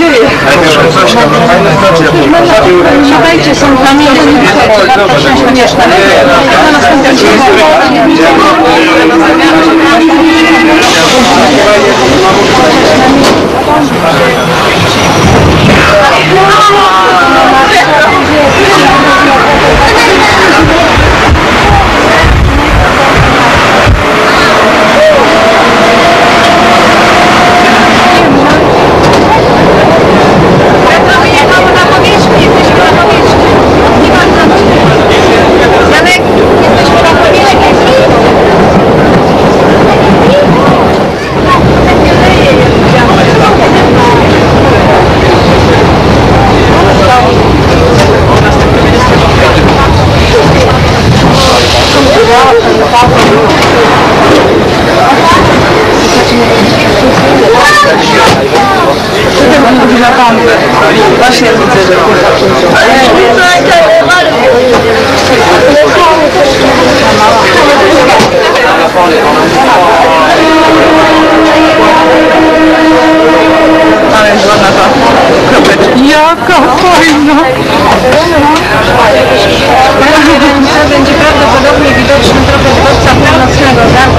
nadzieję. Pamiętajcie, są warto wsiąść koniecznie. Na następny Jaka fajna! Będzie prawdopodobnie widoczny trochę dworca północnego, tak?